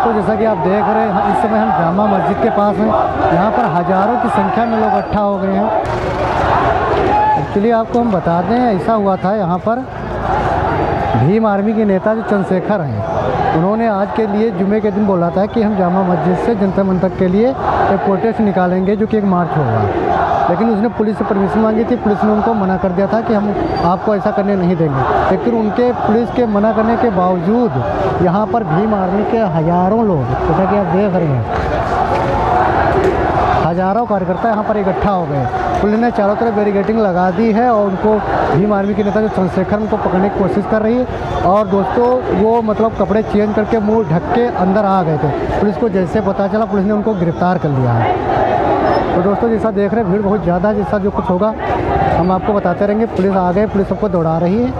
आप देख रहे हैं, इस समय हम जामा मस्जिद के पास हैं। यहाँ पर हज़ारों की संख्या में लोग इकट्ठा हो गए हैं। एक्चुअली आपको हम बता दें ऐसा हुआ था यहाँ पर भीम आर्मी के नेता जो चंद्रशेखर हैं, उन्होंने आज के लिए जुमे के दिन बोला था कि हम जामा मस्जिद से जनता मंतर के लिए एक प्रोटेस्ट निकालेंगे, जो कि एक मार्च होगा। लेकिन उसने पुलिस से परमिशन मांगी थी, पुलिस ने उनको मना कर दिया था कि हम आपको ऐसा करने नहीं देंगे। लेकिन उनके पुलिस के मना करने के बावजूद यहाँ पर भीम आर्मी के हज़ारों लोग, जैसा कि आप देख रहे हैं हज़ारों कार्यकर्ता यहाँ पर इकट्ठा हो गए। पुलिस ने चारों तरफ़ बैरिगेटिंग लगा दी है और उनको भीम आर्मी के नेता जो चंद्रशेखर उनको पकड़ने की कोशिश कर रही है। और दोस्तों, वो मतलब कपड़े चेंज करके मुँह ढक के अंदर आ गए थे। पुलिस को जैसे पता चला, पुलिस ने उनको गिरफ़्तार कर लिया है। तो दोस्तों, जैसा देख रहे हैं, भीड़ बहुत ज़्यादा है, जैसा जो कुछ होगा, हम आपको बताते रहेंगे। पुलिस आ गए, पुलिस सबको दौड़ा रही है।